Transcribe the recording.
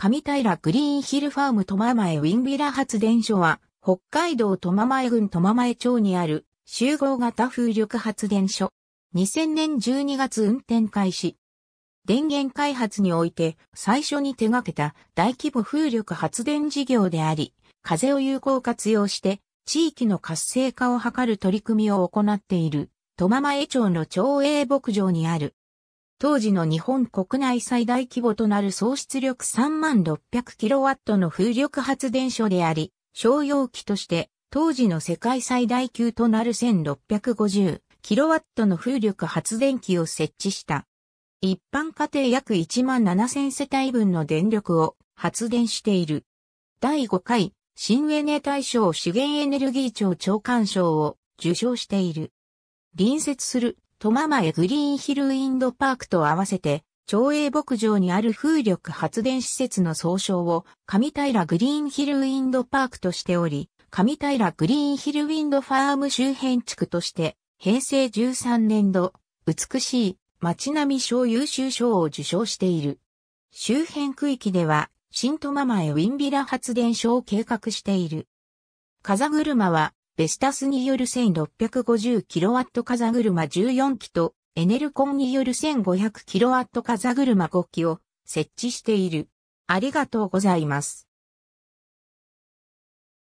上平グリーンヒルファーム苫前ウィンビラ発電所は、北海道苫前郡苫前町にある集合型風力発電所。2000年12月運転開始。電源開発において最初に手掛けた大規模風力発電事業であり、風を有効活用して地域の活性化を図る取り組みを行っている苫前町の町営牧場にある当時の日本国内最大規模となる総出力 3600kW の風力発電所であり、商用機として当時の世界最大級となる 1650kW の風力発電機を設置した。一般家庭約1万7000世帯分の電力を発電している。第5回新エネ大賞資源エネルギー庁長官賞を受賞している。隣接する苫前グリーンヒルウィンドパークと合わせて、町営牧場にある風力発電施設の総称を上平グリーンヒルウィンドパークとしており、上平グリーンヒルウィンドファーム周辺地区として平成13年度美しい街並み賞優秀賞を受賞している。周辺区域では新苫前ウィンビラ発電所を計画している。風車はベスタスによる 1650kW 風車14機とエネルコンによる 1500kW 風車5機を設置している。ありがとうございます。